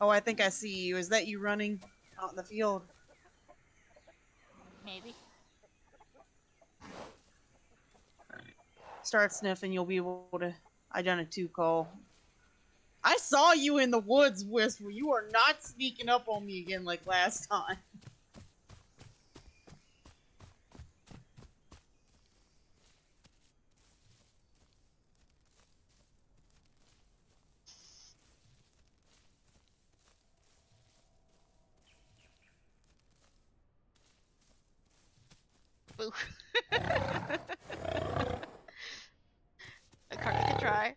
Oh, I think I see you. Is that you running out in the field? Maybe. Start sniffing, you'll be able to identify call. I saw you in the woods, Whisper. You are not sneaking up on me again like last time. Boo. A card can try.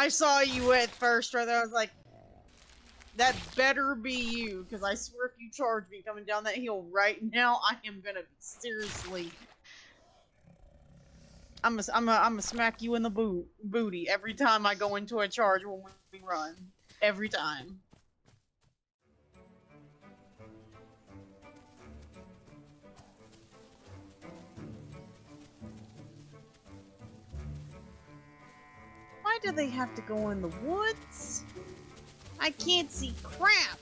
I saw you at first, there. I was like, that better be you, because I swear if you charge me coming down that hill right now, I am gonna seriously. I'm gonna, I'm gonna, I'm gonna smack you in the boot, booty every time I go into a charge when we run. Every time. Do they have to go in the woods? I can't see crap.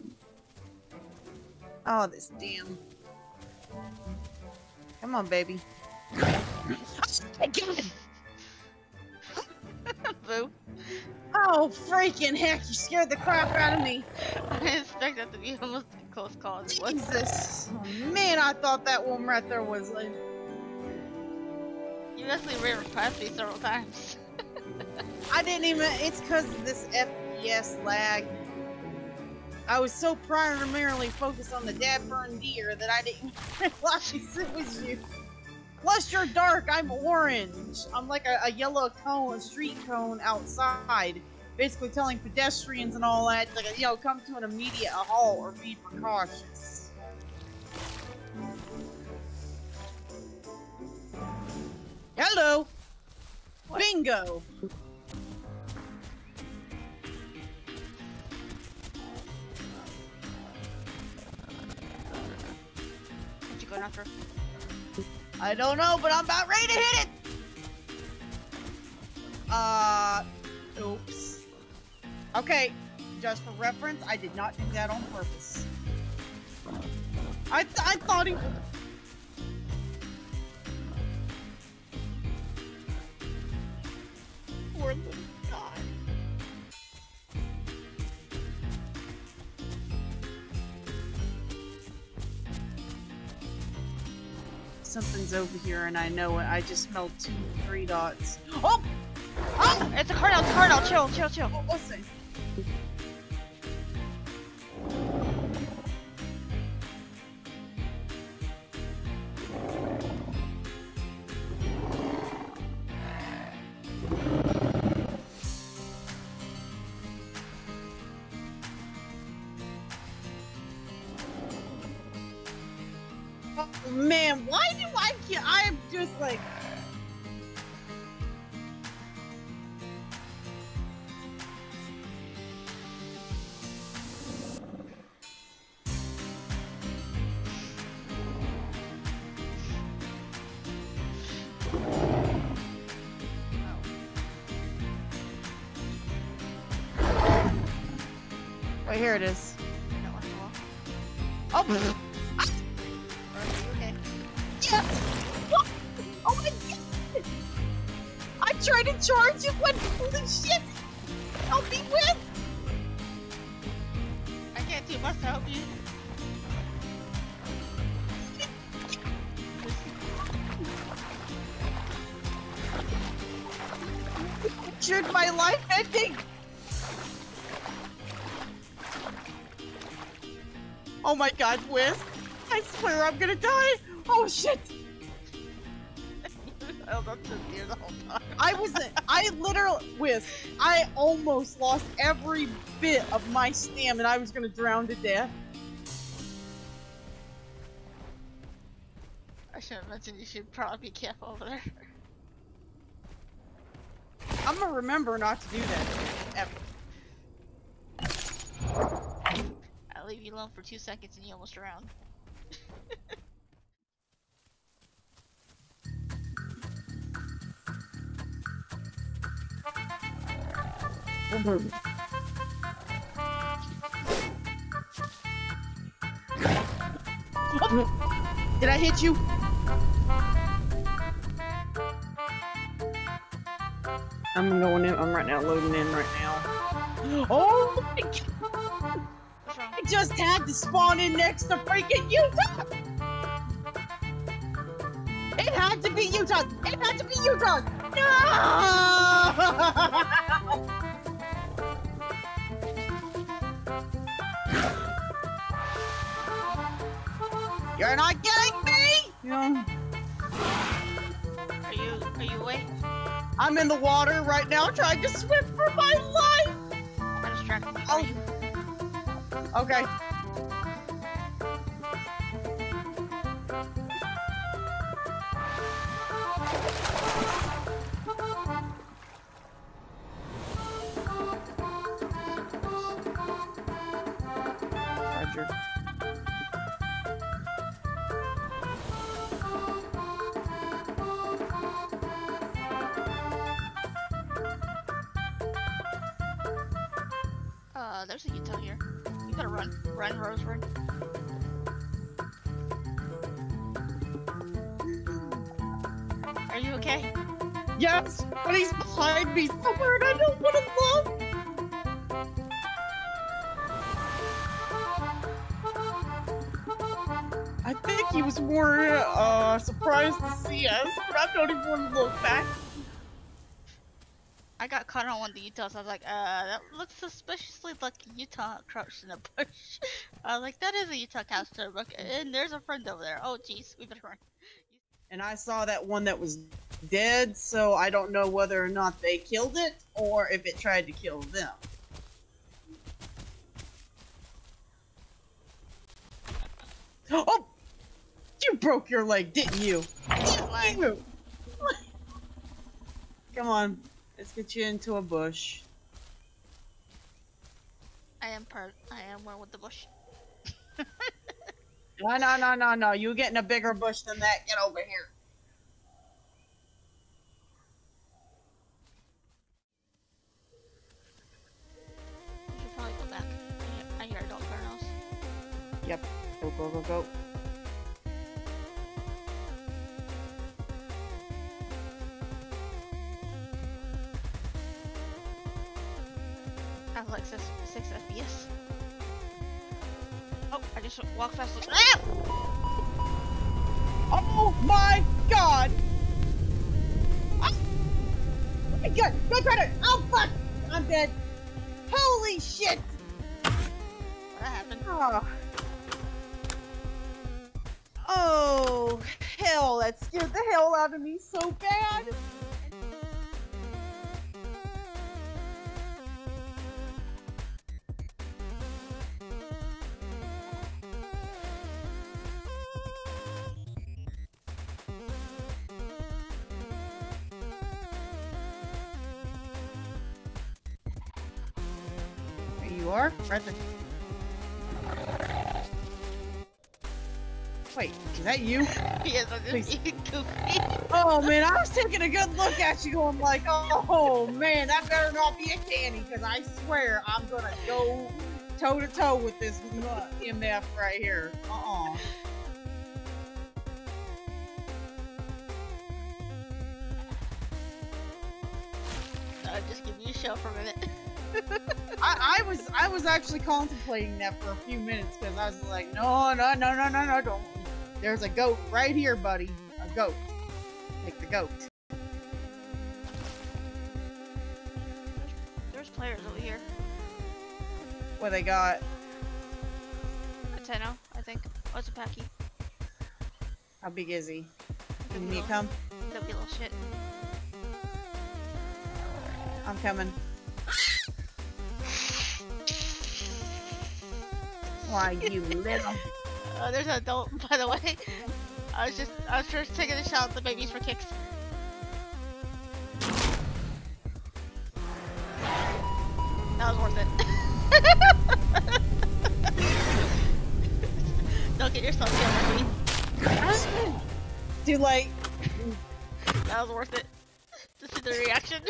Oh, this damn. Come on, baby. Again! Boo. Oh, freaking heck, you scared the crap out of me. I didn't expect that to be almost a close call. as it was. Jesus. Oh, man, I thought that one right there was like. You actually ran past me several times. I didn't even. It's because of this FPS lag. I was so primarily focused on the dad burned deer that I didn't realize it was you. Plus, you're dark. I'm orange. I'm like a, a yellow cone, a street cone outside, basically telling pedestrians and all that, like, you know, come to an immediate halt or be precautious. Hello. Bingo. Going after? I don't know, but I'm about ready to hit it. Uh, oops. Okay, just for reference, I did not do that on purpose. I th I thought he. Something's over here, and I know it. I just smelled two, three dots. Oh! Oh! It's a cardinal, it's a cardinal. Chill, chill, chill. Oh, listen. Oh, man, why do I get? I am just like. Oh, here it is. Oh, Help you. Should my life ending? Oh my god, Wiz! I swear I'm gonna die! Oh shit! Held up to the whole time. I was I literally Wiz, I almost lost every bit of my stamina. I was gonna drown to death. I should have mentioned you should probably be careful over there. I'm gonna remember not to do that. Ever. I leave you alone for two seconds and you almost drowned. Did I hit you? I'm going in. I'm right now loading in right now. Oh my god! I just had to spawn in next to freaking Utah! It had to be Utah! It had to be Utah! No! You're not getting me! Yeah. Are you are you away? I'm in the water right now trying to swim for my life! I'm distracted. Oh. Okay. Roger. There's a Utah here. You gotta run. Run, Rose, run. Are you okay? Yes, but he's behind me somewhere and I don't want to look. I think he was more uh, surprised to see us, but I don't even want to look back. I got caught on one of the Utahs. I was like, uh, that looks suspiciously like a Utah crouched in a bush. I was like, that is a Utah couch turbo. And there's a friend over there. Oh, jeez, we better run. And I saw that one that was dead, so I don't know whether or not they killed it or if it tried to kill them. Oh! You broke your leg, didn't You. Come on, let's get you into a bush. I am part. I am one with the bush. No, no, no, no, no. You getting a bigger bush than that. Get over here. We should probably go back. I hear, a dog. Yep. Go, go, go, go. I have like six, six FPS. Oh, I just walked past. Ah! Oh my god! Ah! Oh my god! Go try Oh fuck! I'm dead. Holy shit! What happened? Ah. Oh, hell, that scared the hell out of me so bad. You are, there. Wait, is that you? yes, I'm just being goofy. Oh man, I was taking a good look at you, going like, oh man, that better not be a candy, because I swear I'm gonna go toe to toe with this uh, MF right here. Uh-uh. Uh, just give me a show for a minute. I, I was I was actually contemplating that for a few minutes because I was like, no, no, no, no, no, no, don't. There's a goat right here, buddy. A goat. Take the goat. There's players over here. What they got? A Tenno, I think. Oh, it's a Pachy. How big is he? Can you come? Could be a little shit. I'm coming. Why, you little. Uh, there's an adult, by the way. I was just, I was just taking a shot at the babies for kicks. That was worth it. Don't get yourself killed, Queen. Do like That was worth it. To see the reaction.